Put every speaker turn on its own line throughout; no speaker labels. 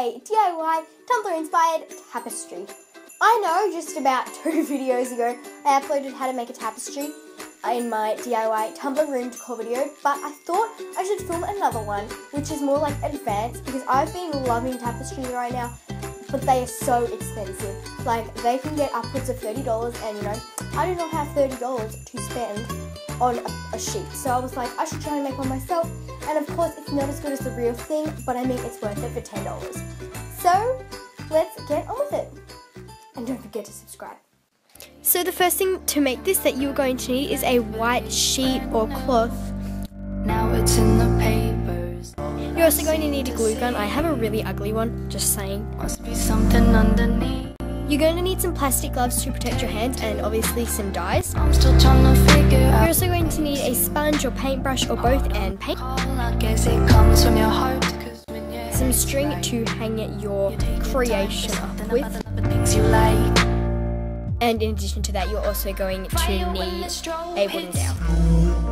a DIY Tumblr inspired tapestry. I know just about two videos ago I uploaded how to make a tapestry in my DIY Tumblr room decor video, but I thought I should film another one which is more like advanced because I've been loving tapestries right now, but they are so expensive. Like they can get upwards of $30 and you know, I do not have $30 to spend on a, a sheet. So I was like, I should try and make one myself. And of course, it's not as good as the real thing, but I mean, it's worth it for $10. So let's get on with it. And don't forget to subscribe. So the first thing to make this that you're going to need is a white sheet or cloth.
Now it's in the papers.
You're also going to need a glue gun. I have a really ugly one, just saying.
Must be something underneath.
You're going to need some plastic gloves to protect your hands and obviously some dyes.
I'm still trying to figure
You're also going to need a sponge or paintbrush or both and paint.
I guess it comes from your heart. 'cause when you're
Some string to hang your creation up with.
the things you like.
And in addition to that, you're also going to need a wooden dowel.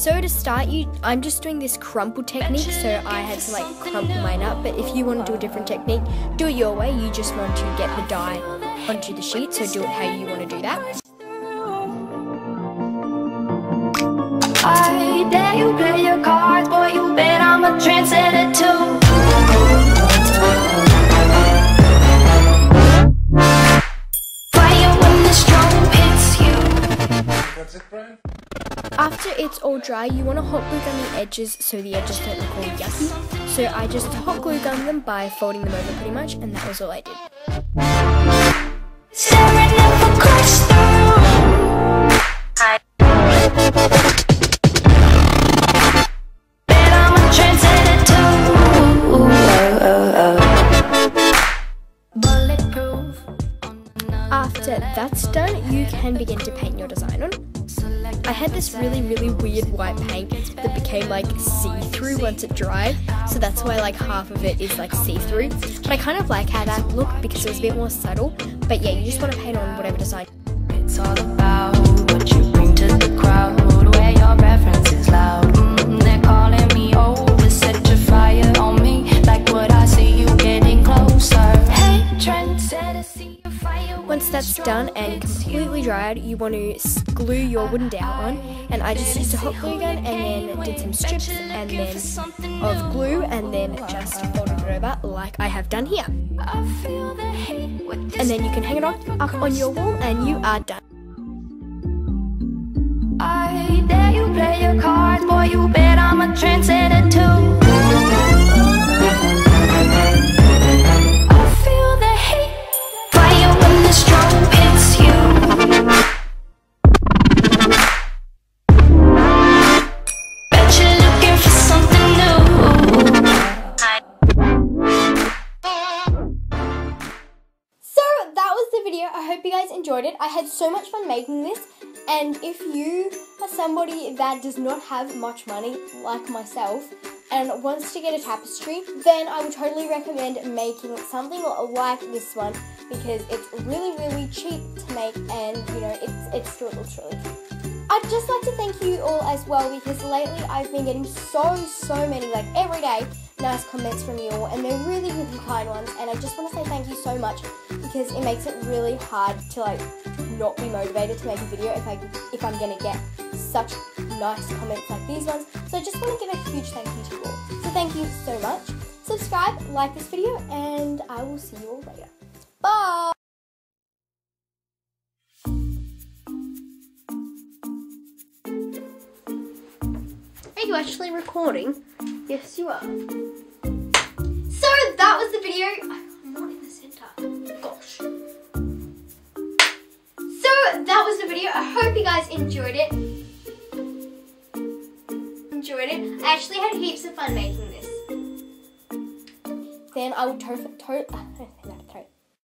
So to start, you, I'm just doing this crumple technique, so I had to like crumple mine up. But if you want to do a different technique, do it your way. You just want to get the dye onto the sheet, so do it how you want to do that.
I dare you play your cards, boy. You bet I'm a trendsetter
That's it, Brian?
After it's all dry, you want to hot glue gun the edges so the edges don't look all yucky. So I just hot glue gun them by folding them over pretty much, and that was all I did. After that's done, you can begin to paint your design on. I had this really, really weird white paint that became like see-through once it dried, so that's why like half of it is like see-through. But I kind of like how that looked because it was a bit more subtle. But yeah, you just want to paint on whatever design.
It's all
done and completely dried, you want to glue your wooden dowel on. And I just used a hot glue gun and then did some strips and then of glue and then just folded it over like I have done here. And then you can hang it on, up on your wall and you are done.
I dare you play your boy. You bet I'm a
enjoyed it. I had so much fun making this. And if you are somebody that does not have much money, like myself, and wants to get a tapestry, then I would totally recommend making something like this one because it's really, really cheap to make and you know, it's, it still looks really cute. I'd just like to thank you all as well because lately I've been getting so, so many, like every day, nice comments from you all and they're really, really kind ones and I just want to say thank you so much because it makes it really hard to like not be motivated to make a video if I if I'm gonna get such nice comments like these ones. So I just want to give a huge thank you to you all. So thank you so much. Subscribe, like this video, and I will see you all later. Bye! Are you actually recording? Yes, you are. So that was the video. I'm not in the center. Gosh. So that was the video. I hope you guys enjoyed it. Enjoyed it. I actually had heaps of fun making this. Then I will to- to-